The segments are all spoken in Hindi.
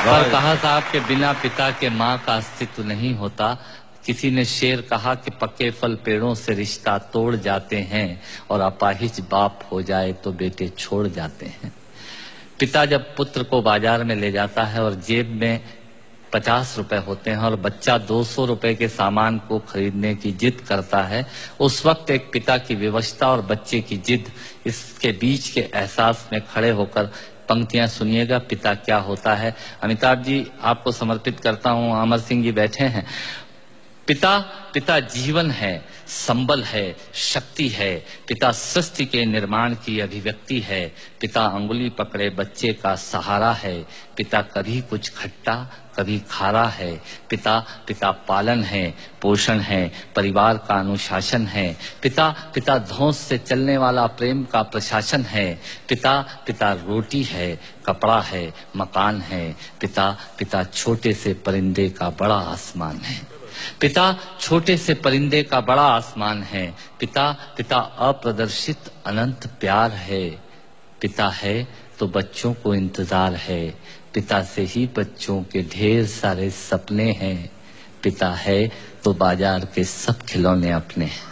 पर कहा साहब के बिना पिता के माँ का अस्तित्व नहीं होता। किसी ने शेर कहा कि पक्के फल पेड़ों से रिश्ता तोड़ जाते हैं और अपाहिज बाप हो जाए तो बेटे छोड़ जाते हैं। पिता जब पुत्र को बाज़ार में ले जाता है और जेब में पचास रुपए होते हैं और बच्चा दो सौ रुपए के सामान को खरीदने की जिद करता है उस वक्त एक पिता की व्यवस्था और बच्चे की जिद इसके बीच के एहसास में खड़े होकर पंक्तियाँ सुनिएगा, पिता क्या होता है? अमिताभ जी, आपको समर्पित करता हूँ अमर सिंह जी बैठे हैं। पिता पिता जीवन है, संबल है, शक्ति है, पिता सृष्टि के निर्माण की अभिव्यक्ति है, पिता अंगुली पकड़े बच्चे का सहारा है, पिता कभी कुछ खट्टा, कभी खारा है, पिता पिता पालन है, पोषण है, परिवार का अनुशासन है, पिता पिता धौस से चलने वाला प्रेम का प्रशासन है, पिता पिता रोटी है, कपड़ा है, मकान है, पिता पिता छोटे से परिंदे का बड़ा आसमान है। पिता छोटे से परिंदे का बड़ा आसमान है। पिता पिता अप्रदर्शित अनंत प्यार है। पिता है तो बच्चों को इंतज़ार है। पिता से ही बच्चों के ढेर सारे सपने हैं। पिता है तो बाज़ार के सब खिलौने अपने हैं।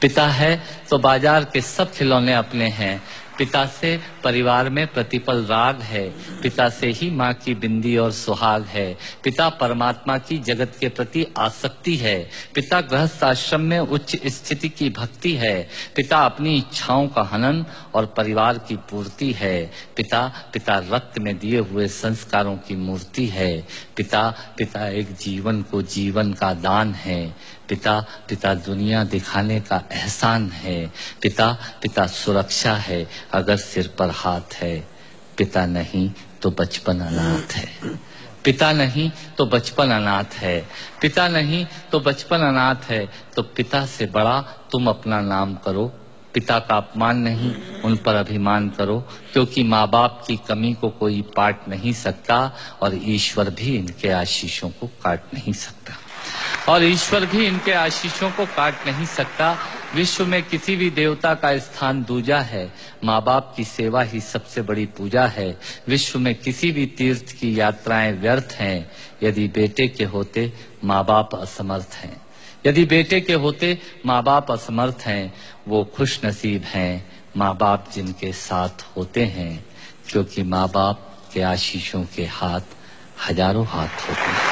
पिता है तो बाज़ार के सब खिलौने अपने हैं। पिता से परिवार में प्रतिपल राग है। पिता से ही माँ की बिंदी और सुहाग है। पिता परमात्मा की जगत के प्रति आसक्ति है। पिता गृहस्थ आश्रम में उच्च स्थिति की भक्ति है। पिता अपनी इच्छाओं का हनन और परिवार की पूर्ति है। पिता पिता रक्त में दिए हुए संस्कारों की मूर्ति है। पिता पिता एक जीवन को जीवन का दान है। पिता पिता दुनिया दिखाने का एहसान है। पिता पिता सुरक्षा है। अगर सिर पर हाथ है, पिता नहीं तो बचपन अनाथ है। पिता नहीं तो बचपन अनाथ है। पिता नहीं तो बचपन अनाथ है। तो पिता से बड़ा तुम अपना नाम करो। पिता का अपमान नहीं, उन पर अभिमान करो। क्योंकि माँ बाप की कमी को कोई पाट नहीं सकता और ईश्वर भी इनके आशीषों को काट नहीं सकता। और ईश्वर भी इनके आशीषों को काट नहीं सकता। विश्व में किसी भी देवता का स्थान दूजा है माँ बाप की सेवा ही सबसे बड़ी पूजा है। विश्व में किसी भी तीर्थ की यात्राएँ व्यर्थ हैं। यदि बेटे के होते माँ बाप असमर्थ हैं। यदि बेटे के होते माँ बाप असमर्थ हैं। वो खुश नसीब हैं माँ बाप जिनके साथ होते हैं, क्योंकि माँ बाप के आशीषों के हाथ हज़ारों हाथ होते हैं।